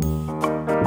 Música